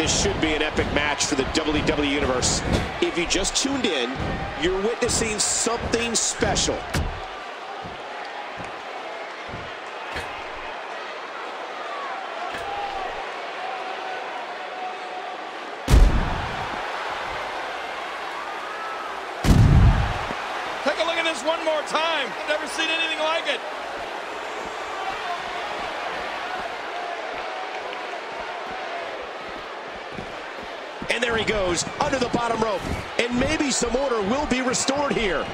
This should be an epic match for the WWE Universe. If you just tuned in, you're witnessing something special. Take a look at this one more time. I've never seen anything like it. And there he goes, under the bottom rope. And maybe some order will be restored here.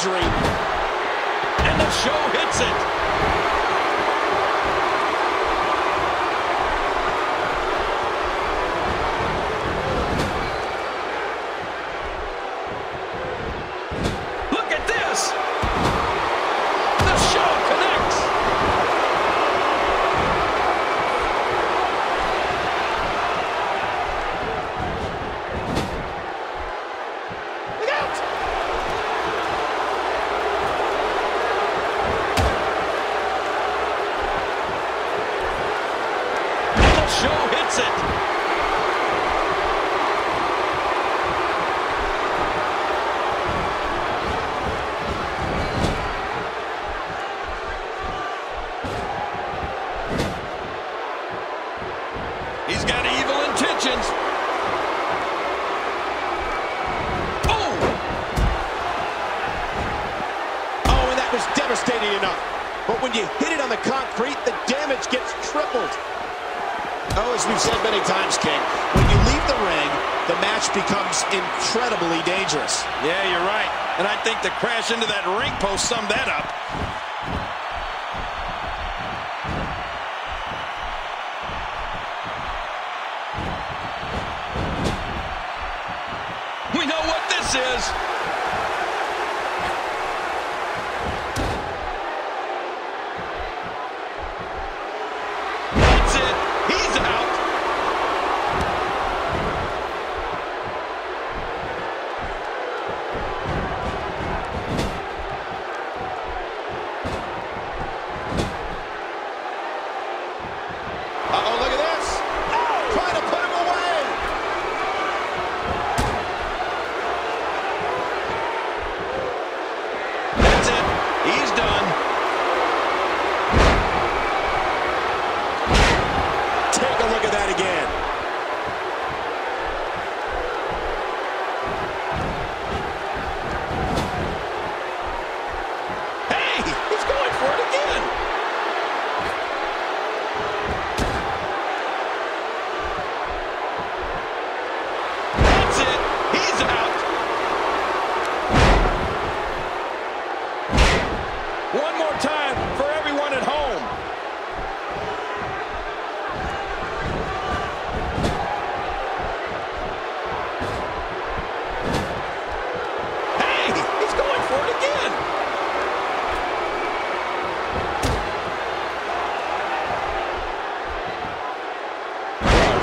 Measuring. And the show hits it. But when you hit it on the concrete, the damage gets tripled. Oh, as we've said many times, King, when you leave the ring, the match becomes incredibly dangerous. Yeah, you're right. And I think the crash into that ring post summed that up. We know what this is.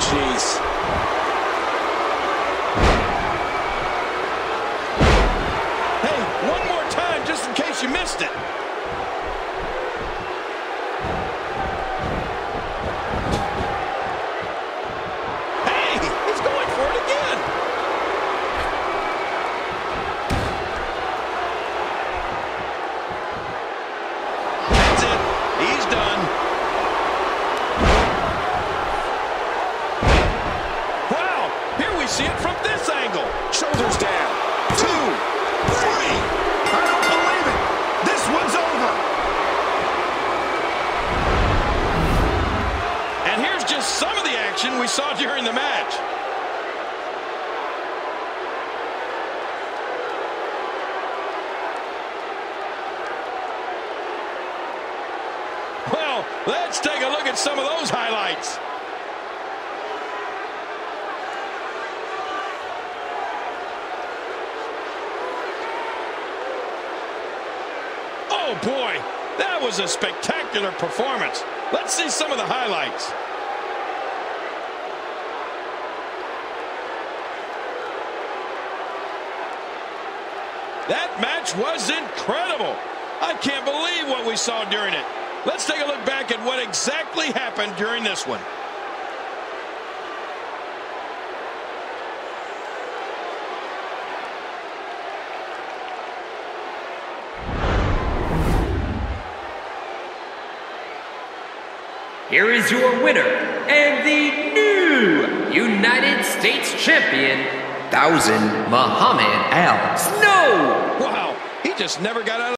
Jeez. Hey, one more time just in case you missed it. see it from this angle. Shoulders down. Two. Three. I don't believe it. This one's over. And here's just some of the action we saw during the match. Well, let's take a look at some of those highlights. Oh, boy. That was a spectacular performance. Let's see some of the highlights. That match was incredible. I can't believe what we saw during it. Let's take a look back at what exactly happened during this one. Here is your winner and the new United States Champion, Thousand Muhammad Al Snow. Wow, he just never got out of